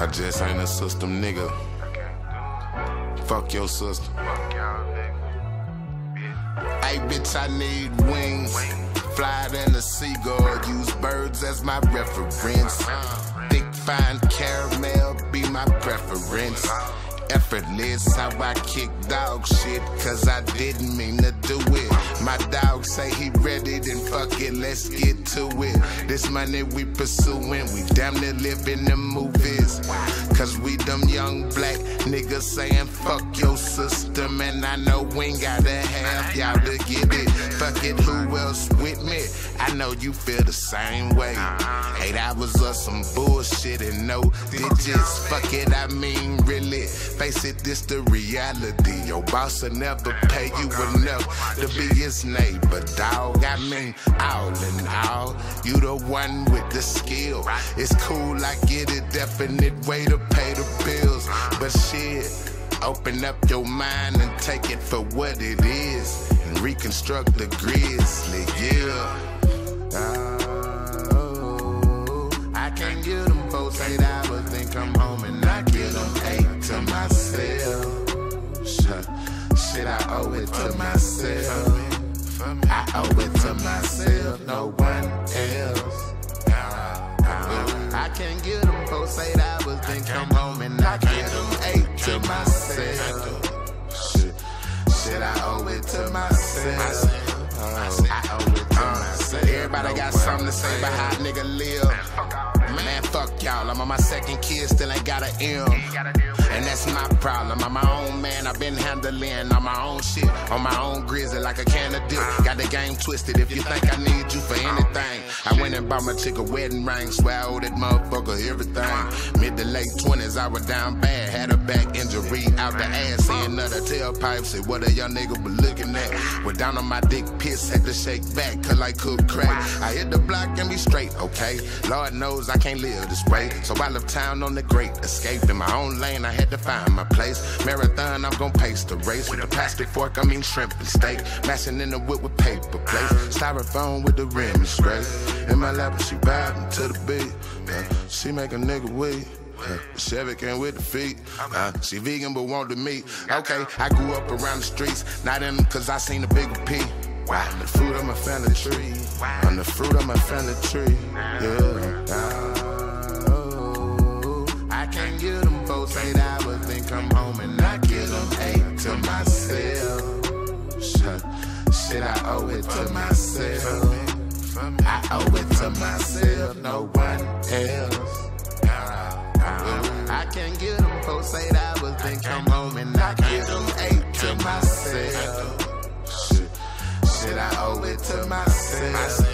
I just ain't a system nigga. Fuck your system. Hey, bitch, I need wings. Fly than a seagull. Use birds as my reference. Thick, fine caramel be my preference effortless how I kick dog shit, cause I didn't mean to do it. My dog say he ready, then fuck it, let's get to it. This money we pursuing, we damn near live in the movies. Cause we them young black niggas saying fuck your system, and I know we ain't gotta have y'all to get it. Fuck it, who else with me? I know you feel the same way. Eight hours of some bullshit and no digits. Fuck it, I mean really. Face it, this the reality. Your boss will never pay you enough to be his neighbor, dog. I mean, all in all, you the one with the skill. It's cool, I get it, definite way to pay the bills. But shit, open up your mind and take it for what it is. And reconstruct the grizzly, yeah. Oh, I can't get them folks eight hours, then come home and I get them eight to myself. Shit, I owe it to myself. I owe it to myself, no one else. I can't get them for eight hours, then come home and I get them eight to myself. Shit, shit, I owe it to myself. About how nigga live. Man, fuck y'all. I'm on my second kid, still ain't got an M. And that's my problem. I'm my own man, I've been handling on my own shit, on my own grizzly like a can of dip. Got the game twisted. If you think I need you for anything, I went and bought my chick a wedding ring. Swear I owe that motherfucker everything. Mid to late 20s, I was down bad. Had a back injury out the ass, seeing another tailpipe. Say, what a young nigga be looking at? Went down on my dick, piss, had to shake back, cause I could crack. I hit the block and be straight, okay? Lord knows I can't live this way. So I left town on the great escape. In my own lane, I had to find my place. Marathon, I'm gon' pace the race. With a plastic fork, I mean shrimp and steak. Mashing in the whip with paper plates. Styrofoam with the rim straight. In my lap, she vibing to the beat. Yeah, she make a nigga weak. Yeah, Chevy came with the feet. Uh, she vegan but want the meat. Okay, I grew up around the streets. Not in cause I seen a bigger P. I'm the fruit of my family tree. I'm the fruit of my family tree. Yeah. Owe it to myself. I owe it to myself, no one else. I can't get them folks eight hours, then come home and I get them eight to myself. Shit, shit, I owe it to myself.